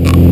you